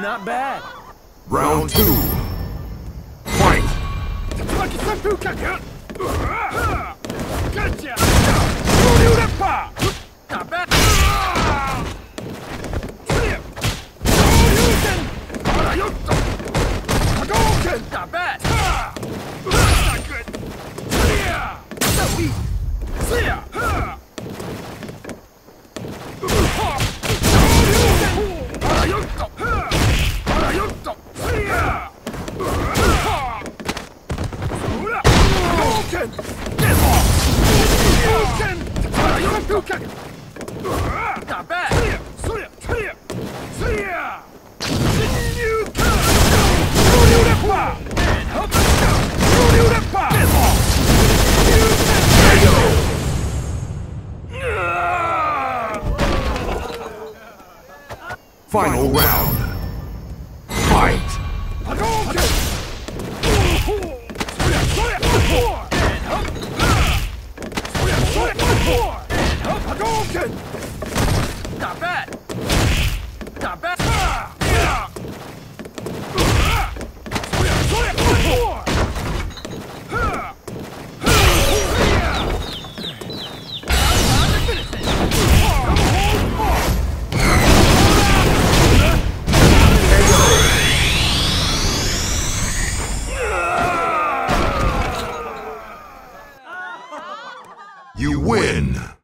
Not bad. Round two. Fight! Final round. Fight! Not bad. win!